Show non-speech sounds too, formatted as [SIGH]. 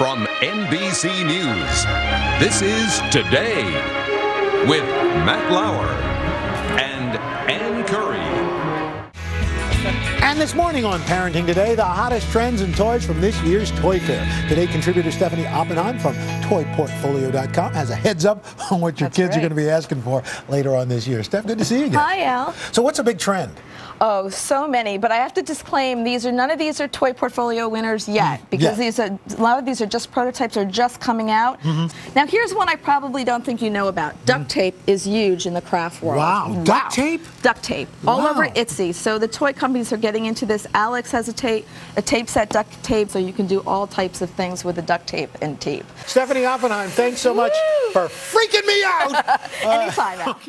from NBC News. This is Today with Matt Lauer And this morning on Parenting Today, the hottest trends and toys from this year's Toy Fair. Today, contributor Stephanie Oppenheim from ToyPortfolio.com has a heads up on what your That's kids are going to be asking for later on this year. Steph, good to see you again. Hi, Al. So, what's a big trend? Oh, so many, but I have to disclaim these are none of these are toy portfolio winners yet because Yeah. these are a lot of these are just prototypes are just coming out. Mm-hmm. Now here's one I probably don't think you know about. Duct tape is huge in the craft world. Wow, duct tape? Duct tape all Wow. over Etsy. So the toy are getting into this. Alex has a tape, a tape set duct tape, so you can do all types of things with the duct tape and tape. Stephanie Oppenheim, thanks so much Woo! for freaking me out. [LAUGHS] Uh, Anytime, Al.